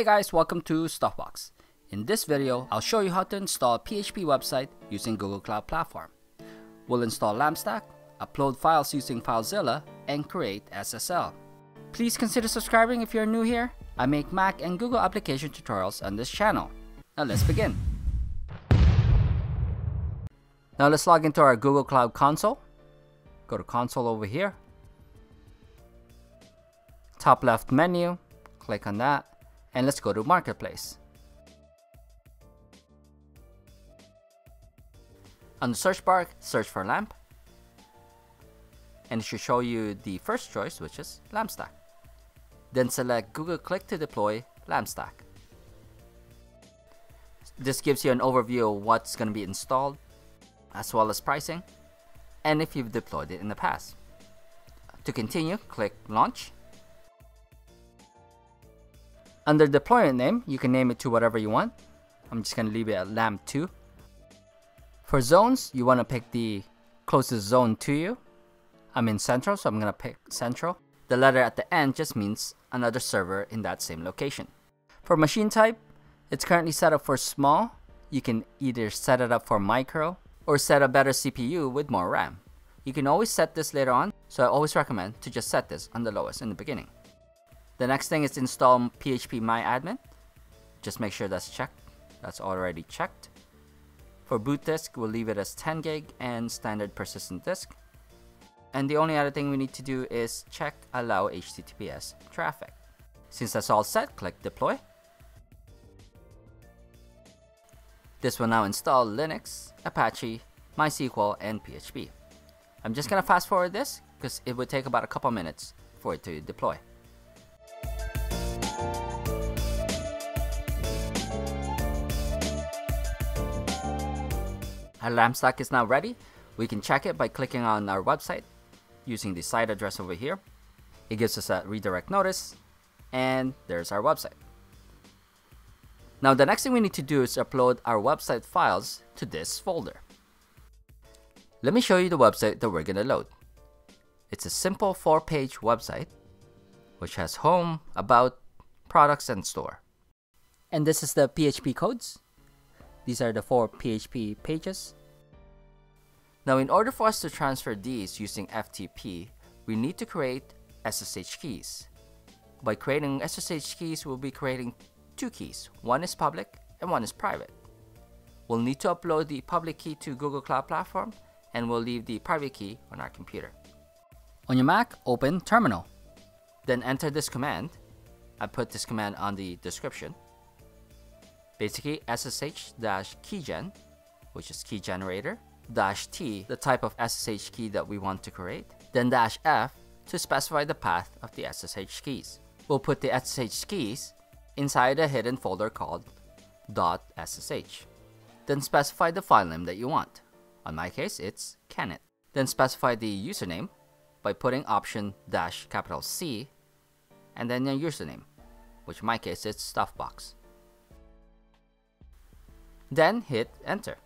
Hey guys, welcome to StuffedBox. In this video, I'll show you how to install a PHP website using Google Cloud Platform. We'll install LAMPstack, upload files using FileZilla, and create SSL. Please consider subscribing if you're new here. I make Mac and Google application tutorials on this channel. Now let's begin. Now let's log into our Google Cloud Console. Go to Console over here. Top left menu, click on that, and let's go to Marketplace. On the search bar, search for LAMP. And it should show you the first choice, which is LAMPstack. Then select Google Click to deploy LAMPstack. This gives you an overview of what's going to be installed, as well as pricing, and if you've deployed it in the past. To continue, click Launch. Under deployment name, you can name it to whatever you want. I'm just going to leave it at LAMP2. For zones, you want to pick the closest zone to you. I'm in Central, so I'm going to pick Central. The letter at the end just means another server in that same location. For machine type, it's currently set up for small. You can either set it up for micro or set a better CPU with more RAM. You can always set this later on, so I always recommend to just set this on the lowest in the beginning. The next thing is install PHP MyAdmin. Just make sure that's checked. That's already checked. For boot disk, we'll leave it as 10 gig and standard persistent disk. And the only other thing we need to do is check allow HTTPS traffic. Since that's all set, click deploy. This will now install Linux, Apache, MySQL, and PHP. I'm just gonna fast forward this because it would take about a couple minutes for it to deploy. Our LAMPstack is now ready. We can check it by clicking on our website using the site address over here. It gives us a redirect notice, and there's our website. Now the next thing we need to do is upload our website files to this folder. Let me show you the website that we're gonna load. It's a simple four page website which has home, about, products, and store. And this is the PHP codes. These are the four PHP pages. Now in order for us to transfer these using FTP, we need to create SSH keys. By creating SSH keys, we'll be creating two keys. One is public and one is private. We'll need to upload the public key to Google Cloud Platform and we'll leave the private key on our computer. On your Mac, open Terminal. Then enter this command. I put this command on the description. Basically ssh-keygen, which is key generator, dash t, the type of SSH key that we want to create, then dash f to specify the path of the SSH keys. We'll put the SSH keys inside a hidden folder called .ssh. Then specify the file name that you want. On my case, it's Kenneth. Then specify the username by putting option dash capital C and then your username, which in my case is stuffbox. Then hit enter.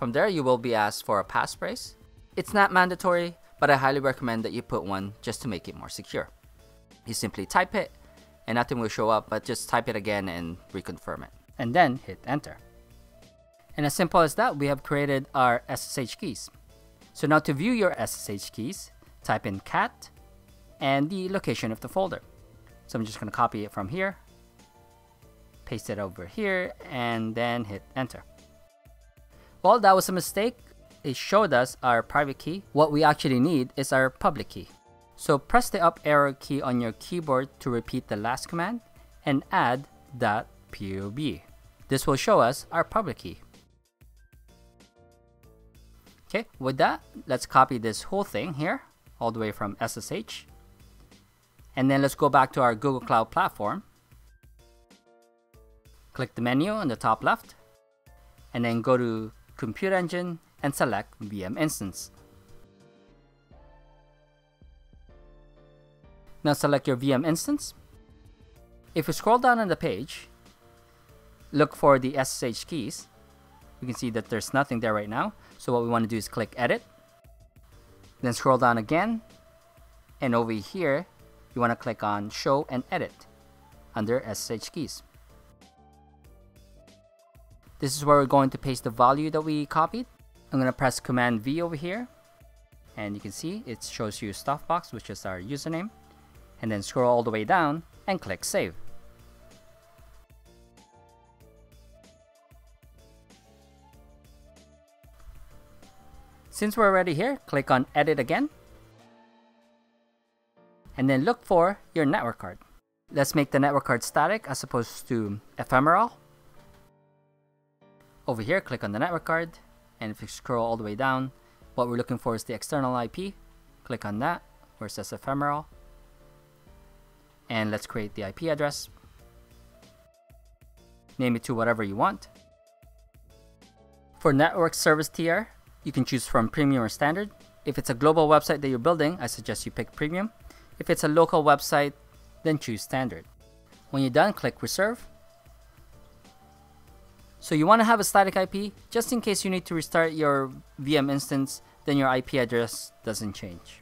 From there, you will be asked for a passphrase. It's not mandatory, but I highly recommend that you put one just to make it more secure. You simply type it and nothing will show up, but just type it again and reconfirm it. And then hit enter. And as simple as that, we have created our SSH keys. So now to view your SSH keys, type in cat and the location of the folder. So I'm just going to copy it from here, paste it over here, and then hit enter. Well, that was a mistake. It showed us our private key. What we actually need is our public key. So press the up arrow key on your keyboard to repeat the last command and add .pub. This will show us our public key. Okay, with that, let's copy this whole thing here, all the way from SSH. And then let's go back to our Google Cloud Platform. Click the menu on the top left, and then go to Compute Engine and select VM Instance. Now select your VM instance. If you scroll down on the page, look for the SSH keys. We can see that there's nothing there right now. So what we want to do is click Edit. Then scroll down again. And over here, you want to click on Show and Edit. under SSH keys. This is where we're going to paste the value that we copied. I'm going to press Command V over here. And you can see it shows you stuff box, which is our username. And then scroll all the way down and click Save. Since we're already here, click on Edit again. And then look for your network card. Let's make the network card static as opposed to ephemeral. Over here, click on the network card, and if you scroll all the way down, what we're looking for is the external IP. Click on that, where it says ephemeral. And let's create the IP address. Name it to whatever you want. For network service tier, you can choose from premium or standard. If it's a global website that you're building, I suggest you pick premium. If it's a local website, then choose standard. When you're done, click reserve so you want to have a static IP just in case you need to restart your VM instance, then your IP address doesn't change.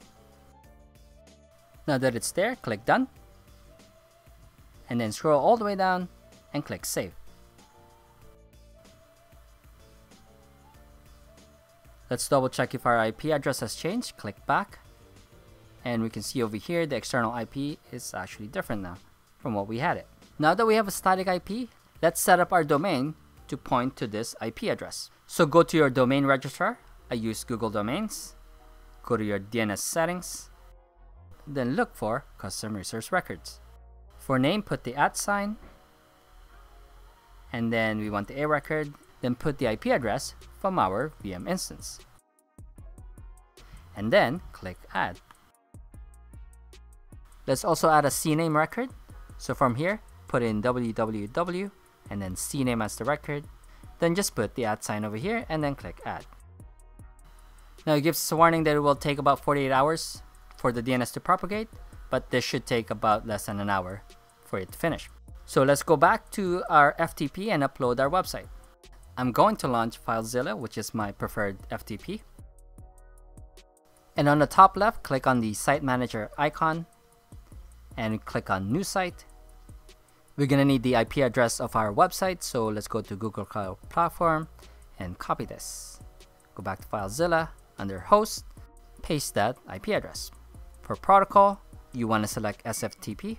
Now that it's there, click done. And then scroll all the way down and click save. Let's double check if our IP address has changed. Click back. And we can see over here the external IP is actually different now from what we had it. Now that we have a static IP, let's set up our domain to point to this IP address. So go to your domain registrar. I use Google Domains. Go to your DNS settings. Then look for custom resource records. For name, put the at sign. And then we want the A record. Then put the IP address from our VM instance. And then click add. Let's also add a CNAME record. So from here, put in www and then CNAME as the record. Then just put the at sign over here and then click add. Now it gives us a warning that it will take about 48 hours for the DNS to propagate, but this should take about less than an hour for it to finish. So let's go back to our FTP and upload our website. I'm going to launch FileZilla, which is my preferred FTP. And on the top left, click on the Site Manager icon and click on New Site we're gonna need the IP address of our website, so let's go to Google Cloud Platform and copy this. Go back to FileZilla, under host, paste that IP address. For protocol, you want to select SFTP.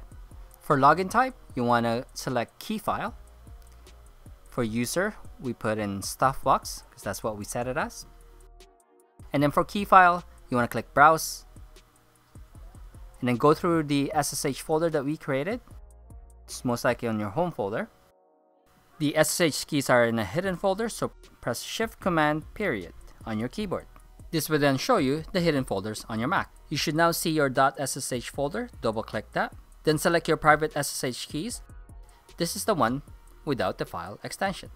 For login type, you want to select key file. For user, we put in stuffbox because that's what we set it as. And then for key file, you want to click browse. And then go through the SSH folder that we created it's most likely on your home folder. The SSH keys are in a hidden folder, so press Shift Command period on your keyboard. This will then show you the hidden folders on your Mac. You should now see your .ssh folder, double click that, then select your private SSH keys. This is the one without the file extension.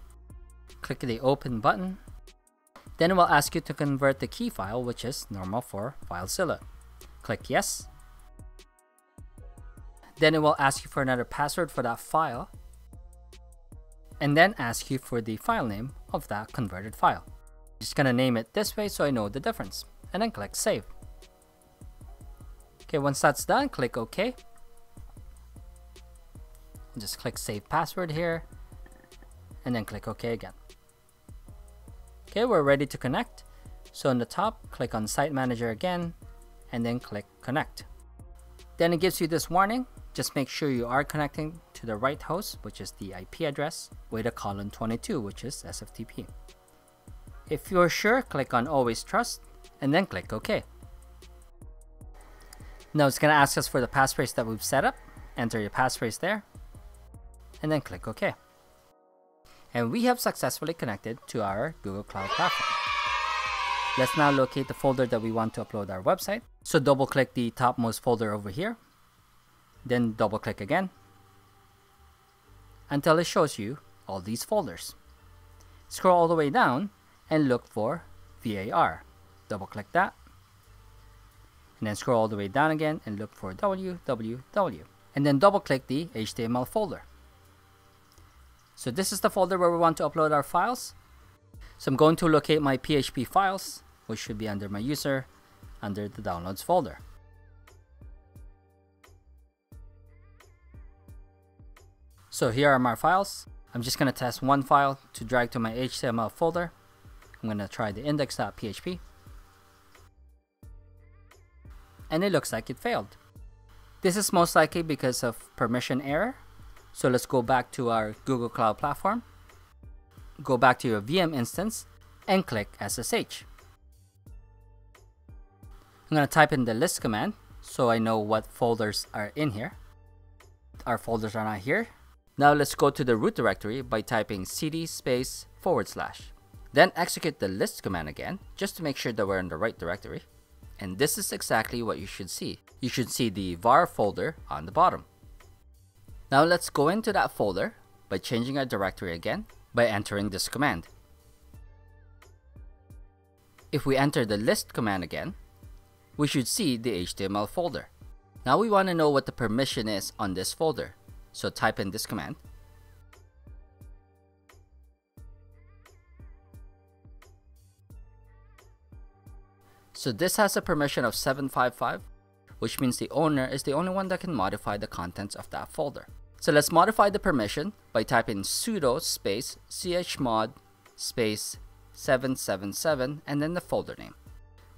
Click the open button. Then it will ask you to convert the key file, which is normal for FileZilla. Click yes, then it will ask you for another password for that file. And then ask you for the file name of that converted file. I'm just gonna name it this way so I know the difference. And then click save. Okay, once that's done, click OK. Just click save password here. And then click OK again. Okay, we're ready to connect. So on the top, click on Site Manager again, and then click Connect. Then it gives you this warning just make sure you are connecting to the right host, which is the IP address, with a colon 22, which is SFTP. If you're sure, click on Always Trust, and then click OK. Now it's going to ask us for the passphrase that we've set up. Enter your passphrase there, and then click OK. And we have successfully connected to our Google Cloud Platform. Let's now locate the folder that we want to upload our website. So double click the topmost folder over here then double click again until it shows you all these folders. Scroll all the way down and look for VAR. Double click that. And then scroll all the way down again and look for www. And then double click the HTML folder. So this is the folder where we want to upload our files. So I'm going to locate my PHP files, which should be under my user, under the downloads folder. So here are my files. I'm just going to test one file to drag to my HTML folder. I'm going to try the index.php. And it looks like it failed. This is most likely because of permission error. So let's go back to our Google Cloud Platform. Go back to your VM instance and click SSH. I'm going to type in the list command so I know what folders are in here. Our folders are not here. Now let's go to the root directory by typing cd space forward slash. Then execute the list command again, just to make sure that we're in the right directory. And this is exactly what you should see. You should see the var folder on the bottom. Now let's go into that folder by changing our directory again by entering this command. If we enter the list command again, we should see the HTML folder. Now we want to know what the permission is on this folder. So type in this command. So this has a permission of 755, which means the owner is the only one that can modify the contents of that folder. So let's modify the permission by typing sudo space chmod space 777 and then the folder name.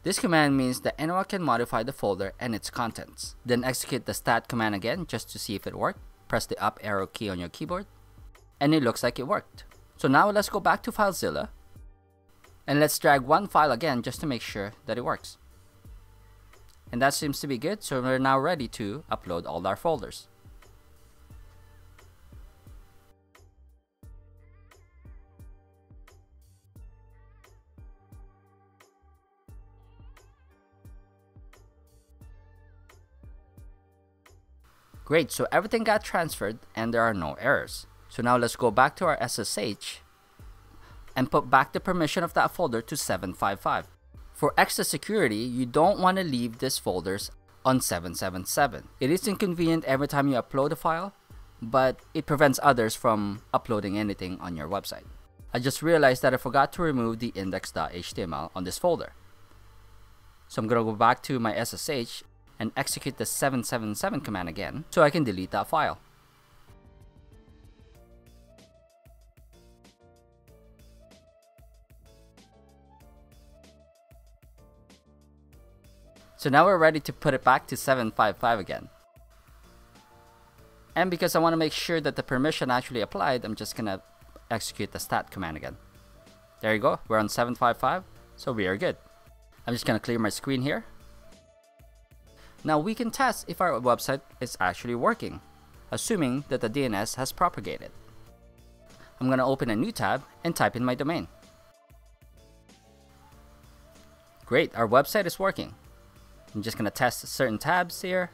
This command means that anyone can modify the folder and its contents. Then execute the stat command again just to see if it worked press the up arrow key on your keyboard, and it looks like it worked. So now let's go back to FileZilla, and let's drag one file again just to make sure that it works. And that seems to be good, so we're now ready to upload all our folders. Great, so everything got transferred and there are no errors. So now let's go back to our SSH and put back the permission of that folder to 755. For extra security, you don't want to leave these folders on 777. It is inconvenient every time you upload a file, but it prevents others from uploading anything on your website. I just realized that I forgot to remove the index.html on this folder. So I'm going to go back to my SSH and execute the 777 command again so I can delete that file. So now we're ready to put it back to 755 again. And because I want to make sure that the permission actually applied, I'm just going to execute the stat command again. There you go, we're on 755, so we are good. I'm just going to clear my screen here now we can test if our website is actually working, assuming that the DNS has propagated. I'm going to open a new tab and type in my domain. Great, our website is working. I'm just going to test certain tabs here.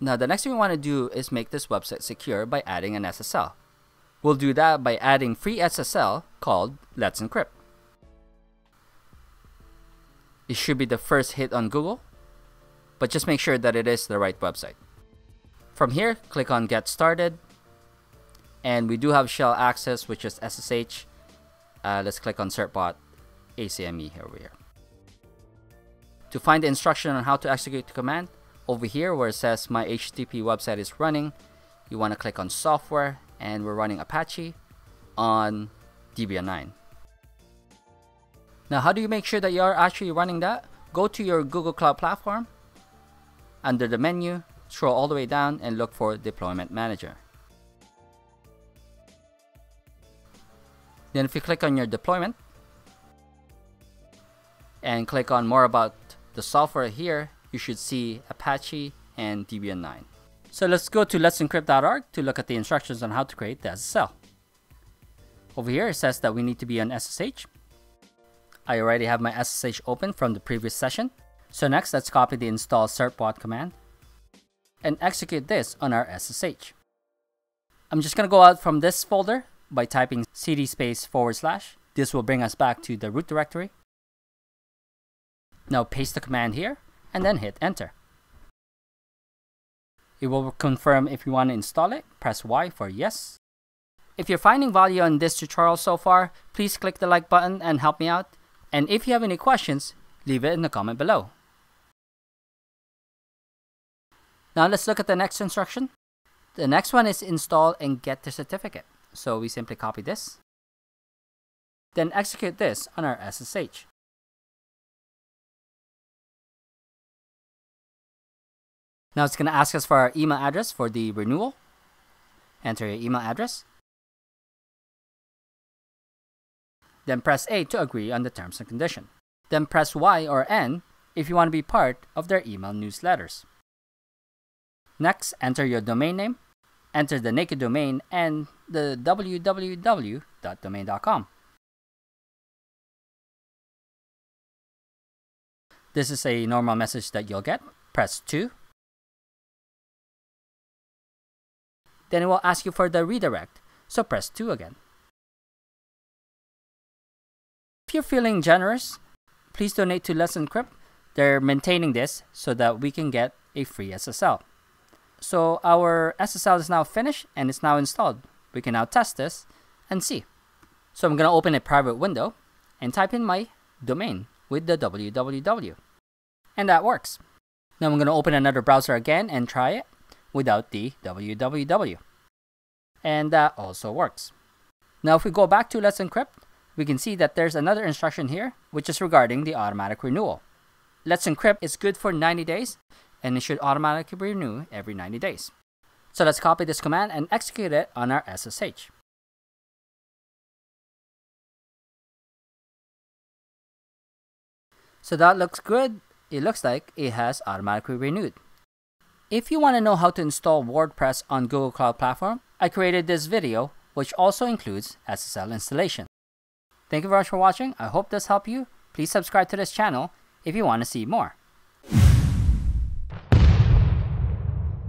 Now the next thing we want to do is make this website secure by adding an SSL. We'll do that by adding free SSL called Let's Encrypt. It should be the first hit on Google, but just make sure that it is the right website. From here, click on Get Started, and we do have shell access, which is SSH. Uh, let's click on certbot ACME here over here. To find the instruction on how to execute the command, over here where it says my HTTP website is running, you want to click on software and we're running Apache on Debian 9. Now, how do you make sure that you're actually running that? Go to your Google Cloud Platform. Under the menu, scroll all the way down and look for Deployment Manager. Then if you click on your deployment and click on more about the software here, you should see Apache and Debian 9. So let's go to let'sencrypt.org to look at the instructions on how to create the SSL. Over here it says that we need to be on SSH I already have my SSH open from the previous session. So next, let's copy the install certbot command and execute this on our SSH. I'm just gonna go out from this folder by typing cd space forward slash. This will bring us back to the root directory. Now paste the command here and then hit enter. It will confirm if you want to install it. Press Y for yes. If you're finding value in this tutorial so far, please click the like button and help me out. And if you have any questions, leave it in the comment below. Now let's look at the next instruction. The next one is install and get the certificate. So we simply copy this, then execute this on our SSH. Now it's going to ask us for our email address for the renewal. Enter your email address. Then press A to agree on the terms and condition. Then press Y or N if you want to be part of their email newsletters. Next, enter your domain name, enter the naked domain and the www.domain.com. This is a normal message that you'll get. Press 2 Then it will ask you for the redirect, so press 2 again. You're feeling generous, please donate to Let's Encrypt. They're maintaining this so that we can get a free SSL. So our SSL is now finished and it's now installed. We can now test this and see. So I'm going to open a private window and type in my domain with the www. And that works. Now I'm going to open another browser again and try it without the www. And that also works. Now if we go back to Let's Encrypt, we can see that there's another instruction here, which is regarding the automatic renewal. Let's Encrypt is good for 90 days, and it should automatically renew every 90 days. So let's copy this command and execute it on our SSH. So that looks good. It looks like it has automatically renewed. If you want to know how to install WordPress on Google Cloud Platform, I created this video which also includes SSL installation. Thank you very much for watching. I hope this helped you. Please subscribe to this channel if you want to see more.